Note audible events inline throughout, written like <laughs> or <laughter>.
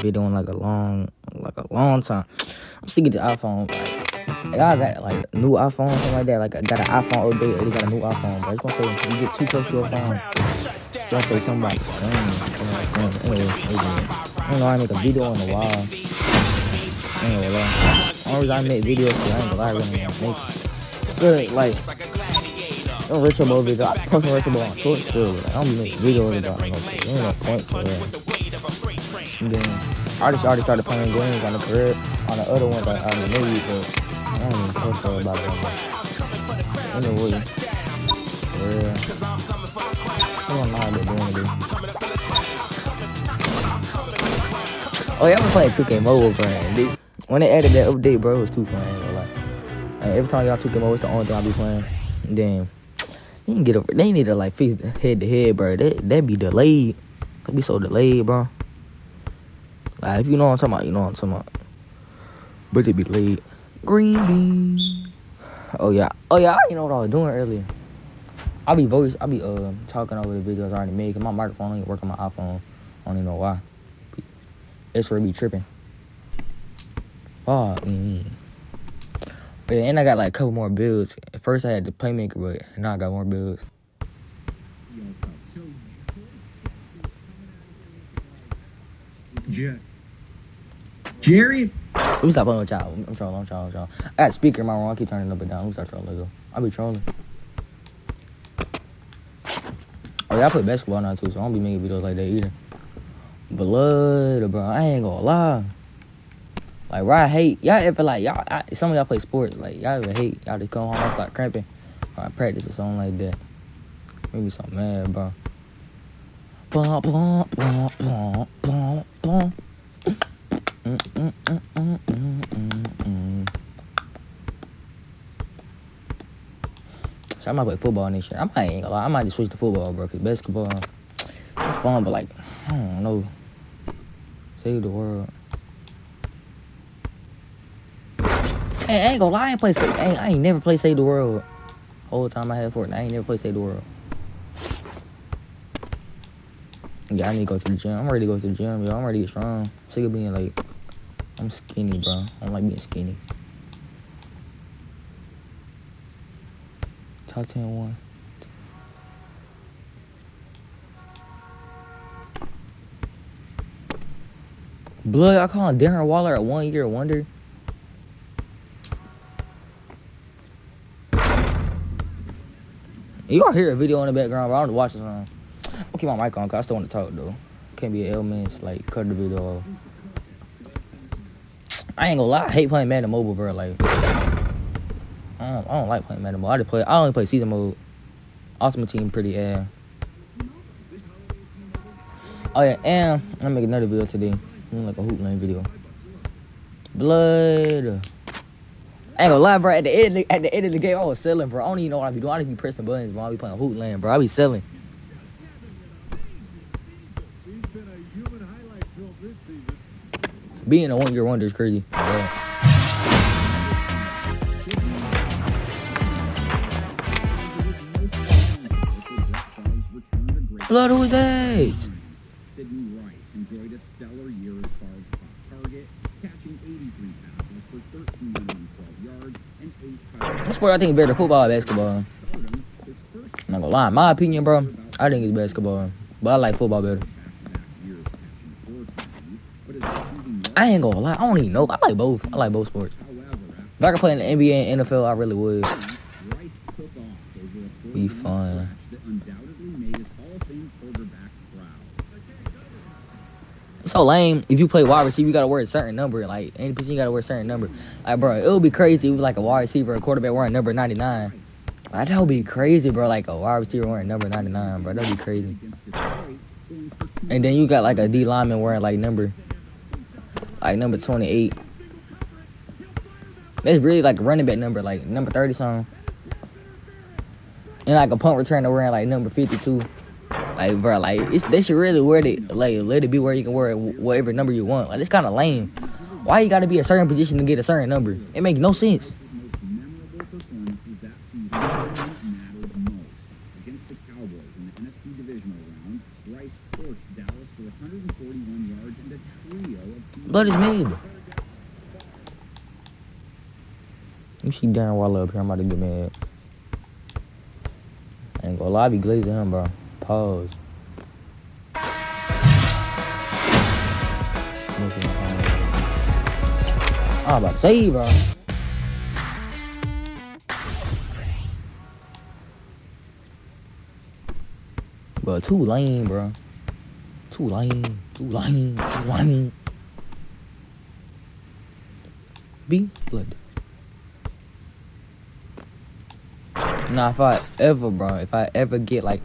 a video in like a long, like a long time. I'm sick of the iPhone. Like, y'all got like new iPhone, something like that. Like, I got an iPhone update, or they got a new iPhone. But it's gonna say you get too close to your phone. It's gonna say something like, mm, anyway, anyway, I don't know. I make a video on the wall. Anyway, like, reason I make videos, cause I ain't gonna lie, really make. Feel like, I'm Richard Mo video. I post a Richard Mo on short still. Like, I'm making videos about no, ain't no point to that. And then I just already started playing games on the career on the other ones I already made, but I don't even care so about them. Anyway, for. I don't know how they're doing today. Oh yeah, I'm playing 2K Mobile, bro. They- When they added that update, bro, it was too fun. Lie. Like, every time y'all 2K Mobile, it's the only thing I be playing. Damn. can get over. They need to like fix head to head, bro. That that be delayed. That be so delayed, bro. Like if you know what I'm talking about, you know what I'm talking about. But it be late. Green beans. Oh yeah. Oh yeah. Didn't know what I was doing earlier. I be voice. I be uh talking over the videos I already made. Cause my microphone ain't working my iPhone. I don't even know why. It's it be tripping. Oh, mm. Yeah, and I got like a couple more builds. At first I had the playmaker, but now I got more builds. Jer- Jerry? Who's that playing with y'all. I'm trolling, I'm trolling, I'm trolling. I got speaker in my room. I keep turning it up and down. Me start trolling. Go. I be trolling. Oh yeah, I play basketball now too, so I don't be making videos like that either. Blood, bro. I ain't gonna lie. Like, where I hate y'all ever like y'all. I, some of y'all play sports. Like y'all ever hate y'all just come home start cramping or practice or something like that. Maybe something mad, bro. So I might play football next year. I might. I might just switch to football, bro. Cause basketball, it's fun, but like, I don't know. Save the world. Hey, I ain't gonna lie. I ain't play. I, ain't, I ain't never play Save the World. Whole time I had Fortnite, I ain't never play Save the World. Yeah, I need to go to the gym. I'm ready to go to the gym, yo. I'm ready to get strong. Sick of being like, I'm skinny, bro. I don't like being skinny. Top 10 one. Blood, I call him Darren Waller at one year wonder. You all hear a video in the background, but I don't watch this on. Keep my mic on, cause I still want to talk though. Can't be an elements like cut the video off. I ain't gonna lie, I hate playing Madden Mobile, bro. Like, I don't, I don't like playing Madden Mobile. I just play. I only play season mode. Ultimate Team pretty ass. Oh yeah, and I'm make another video today. I'm like a Hoop Land video. Blood. I ain't gonna lie, bro. At the end, of the, at the end of the game, I was selling, bro. I don't even know what I be doing. I just be pressing buttons, bro. I be playing Hoop Land, bro. I be selling. Being a one year wonder is crazy. bro. Blood, who's that? Sidney Rice enjoyed a stellar year as far as target, catching 83 passes for 1312 yards and 8 touchdowns. What sport I think is better football basketball? I'm not gonna lie, in my opinion, bro. I think it's basketball, but I like football better. I ain't gonna lie, I don't even know. I like both. I like both sports. Oh, if I could play in the NBA and NFL, I really would. after Rice took off over a Be fun. that undoubtedly made his Hall of Fame quarterback proud. It's so lame. If you play wide receiver, you gotta wear a certain number. Like any position, you gotta wear a certain number. Like, bro, it would be crazy if like a wide receiver, a quarterback wearing number 99. Like, that would be crazy, bro. Like a wide receiver wearing number 99, bro. That'd be crazy. Against Detroit, going for two And then you got like a D lineman wearing like number, like number 28. That's really like a running back number, like number 30 something. And like a punt returner wearing like number 52. Like, bro, like it's they should really wear it, like let it be where you can wear it whatever number you want. Like it's kind of lame. Why you got to be a certain position to get a certain number? It makes no sense. most memorable performances that season mattered most. Against the Cowboys in the NFC divisional round, Rice torched Dallas for 141 yards and a trio of Is mid. You see Darren Waller up here, I'm about to get mad. I ain't gonna lie, I be glazing him, bro. Pause. I'm about to bro. But too lame, bro. Too lame. Too lame. Too lame. B blood. Nah, if I ever, bro, if I ever get like,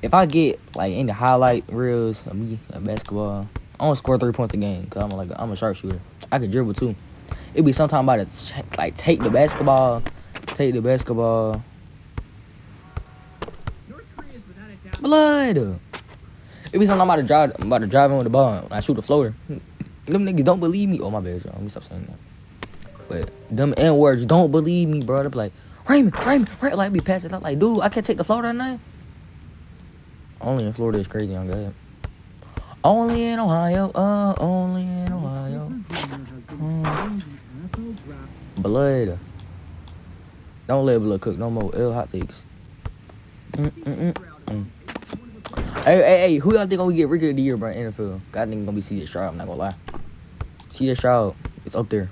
if I get like in the highlight reels of me of basketball, I don't score three points a game because I'm like I'm a sharpshooter. I can dribble too. It'd be sometime about to like take the basketball, take the basketball. Blood. It be something I'm about to drive. I'm about to drive in with the ball. I shoot a floater. Them niggas don't believe me. Oh my bad, y'all. Let me stop saying that. But them N words don't believe me, bro. They be like, Raymond, Raymond, Raymond. Like be passing out. Like, dude, I can't take the floater tonight. Only in Florida is crazy on God. Only in Ohio. Uh, only in Ohio. Mm. Blood. Don't let blood cook no more. L hot takes. Mm, mm, mm, mm. Hey, hey, hey, who y'all think gonna get Rookie of the Year, bro? NFL. God think gonna be CJ Stroud. I'm not gonna lie. CJ Stroud, it's up there.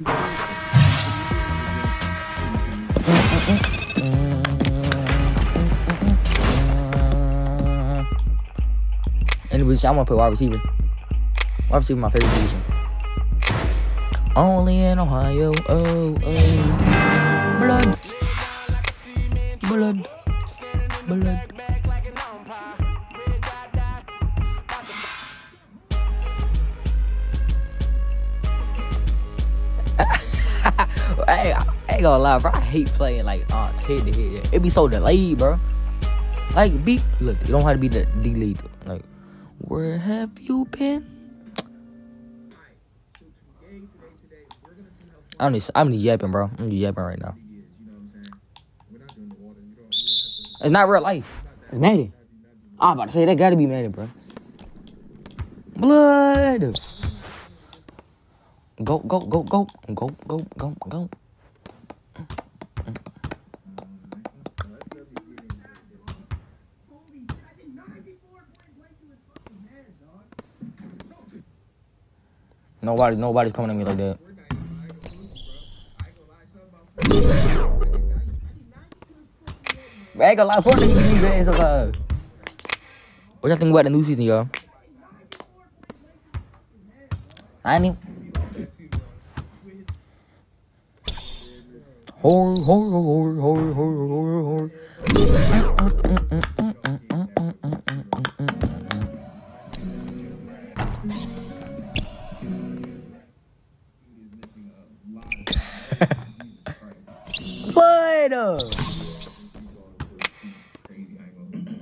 Mm-hmm. Anyways, I'm gonna put wide receiver. Wide receiver, my favorite position. Only in Ohio. Oh, oh. Blood. Blood. Blood. Hey, I ain't gonna lie, bro. I hate playing like uh head to head. It be so delayed, bro. Like be look, you don't have to be the delayed. Like, where have you been? I'm just I'm just yapping, bro. I'm just yapping right now. It's not real life. It's Madden. I'm about to say that gotta be Madden, bro. Blood. Go, go, go, go, go, go, go, go. Nobody, nobody's coming at me like that. I ain't gonna lie, Fortnite give me bad sometimes. What y'all think about the new season, y'all? I ain't even... Hor, hor, hor, hor, hor, hor, hor.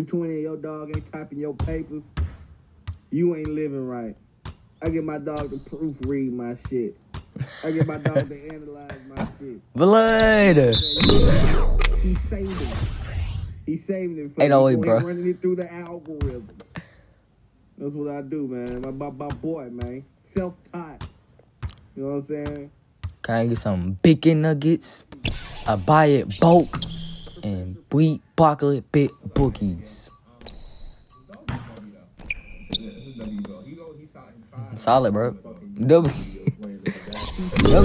20 and your dog ain't typing your papers, you ain't living right. I get my dog to proofread my shit. I get my dog to analyze my shit. Blood! He saved it. He saved it Ain't no way, bro. Running it through the algorithm. That's what I do, man. My, my, my boy, man. Self-taught. You know what I'm saying? Can I get some bacon nuggets? I buy it bulk and wheat chocolate bit bookies. Solid, bro. W. Bro. It's all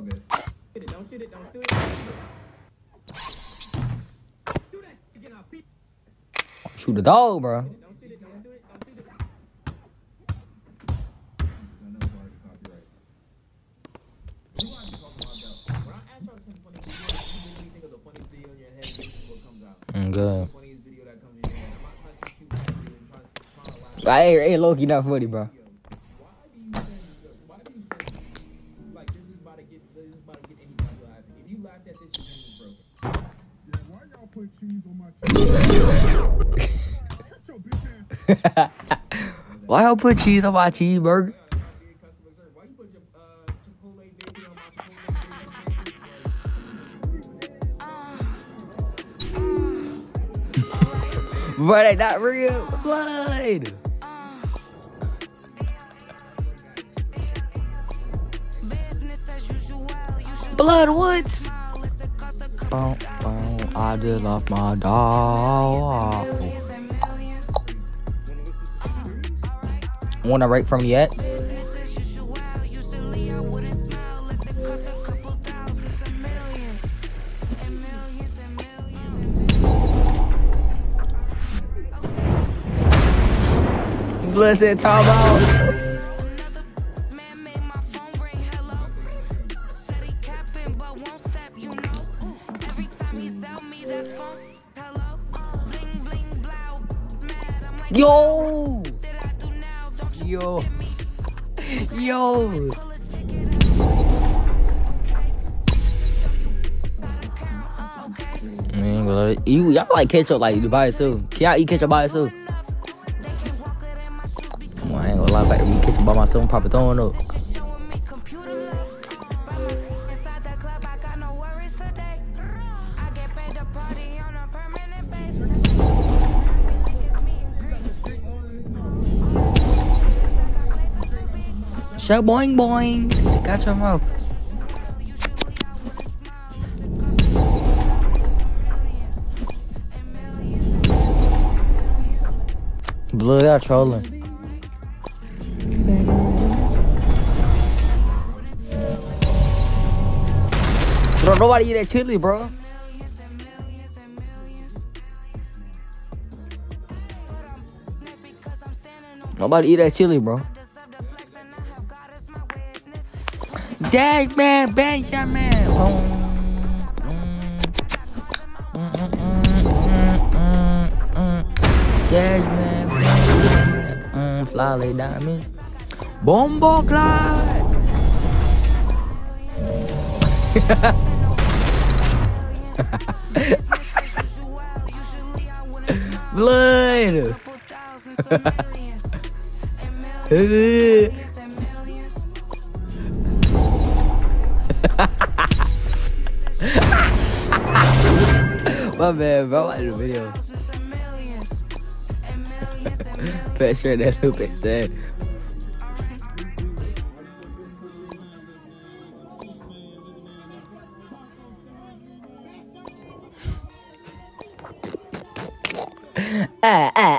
good. Shoot the dog, bro. Mm, good. Hey, hey, Loki, not funny, bro. Put cheese on my cheese? Shut your bitch ass <laughs> Why y'all put cheese on my cheeseburger? <laughs> Bro, they not real. Blood. Blood, what? Boom, boom, I just lost my dog. Wanna rate from yet? Blood said Yo! Yo! Yo! Man, you y'all like ketchup like by yourself. Can y'all eat ketchup by yourself? Come on, I ain't gonna lie, I eat ketchup by myself, I'm probably throwing up. Shut boing boing. Got your mouth. Blue, y'all trolling. Bro, nobody eat that chili, bro. Nobody eat that chili, bro. Dead Dagman Benjamin. man, Benjamin. Oh. Mm, flawless diamonds. Bombo Clyde. <laughs> Blood. <laughs> <laughs> Bad, bro. I watched the video. <laughs> Fat sure that loop is sad. Ah, ah,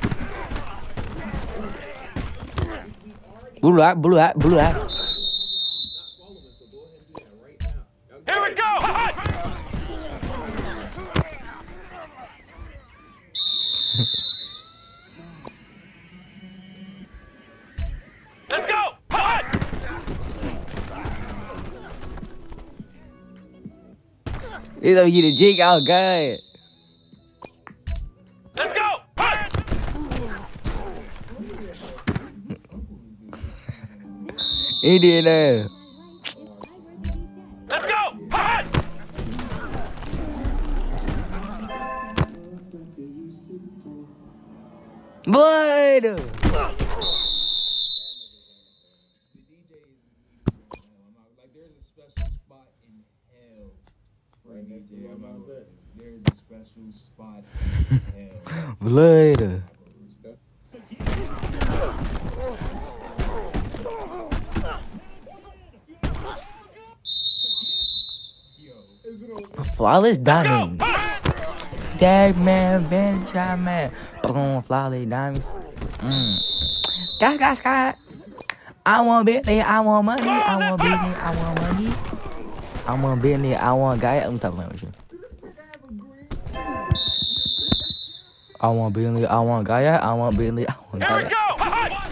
Blew that, blew that, blew that. Here we go! Let's go! Đi đâu gì được jig, ao ghê He did that. Eh? Let's go! Hot! Blood. Like there's a special spot in hell for a DJ. I'm out there. There's a special spot in hell. Blood. Flawless diamonds. Dag man, bench man. Boom, flawless diamonds. Mm. Guys, guys, guys. I want Bentley, I want money, I want business, I want money. I want business, I want guy. Let me stop playing with you. I want Bentley, I want Gaia, I want Bentley, I want Here we go! Hot!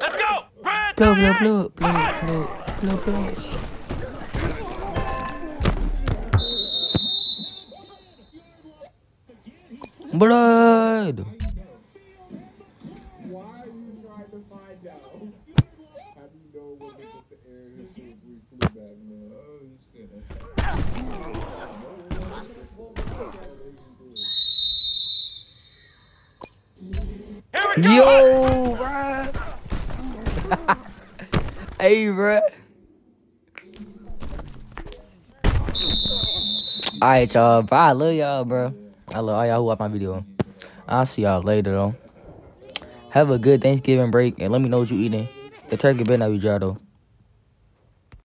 Let's go! Red Blue, to blue, the blue, eight. blue, Hot! blue, blue, blue. Blood. Why are you trying to find out? How do you know when to put the air in his suit we flew back, man? Oh, shit. Here we go! Yo, bruh. <laughs> hey, bruh. Alright, y'all, bro. I love y'all, bro. I love all y'all who watch my video. I'll see y'all later, though. Have a good Thanksgiving break, and let me know what you eating. The turkey better not be dry, though.